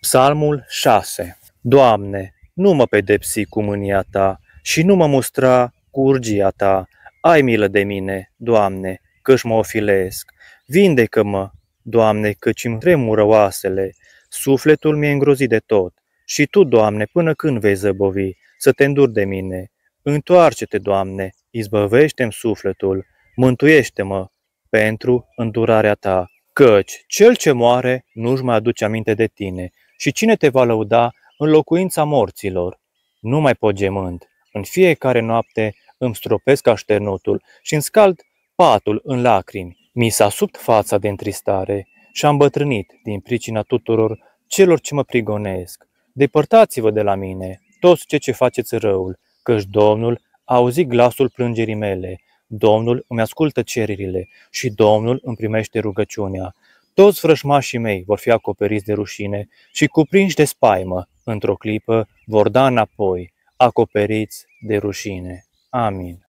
Psalmul 6 Doamne, nu mă pedepsi cu mânia Ta și nu mă mustra cu urgia Ta. Ai milă de mine, Doamne, căci mă ofilesc. Vindecă-mă, Doamne, căci îmi tremură oasele. Sufletul mi-e îngrozit de tot. Și Tu, Doamne, până când vei zăbovi, să te înduri de mine? Întoarce-te, Doamne, izbăvește-mi sufletul, mântuiește-mă pentru îndurarea Ta. Căci cel ce moare nu-și mai aduce aminte de tine și cine te va lăuda în locuința morților? Nu mai pot gemând. În fiecare noapte îmi stropesc așternutul și îmi scald patul în lacrimi. Mi s-a subt fața de întristare și am bătrânit din pricina tuturor celor ce mă prigonesc. Depărtați-vă de la mine, toți cei ce faceți răul, căci Domnul a auzit glasul plângerii mele, Domnul îmi ascultă cererile și Domnul îmi primește rugăciunea. Toți frășmașii mei vor fi acoperiți de rușine și cuprinși de spaimă. Într-o clipă vor da înapoi, acoperiți de rușine. Amin.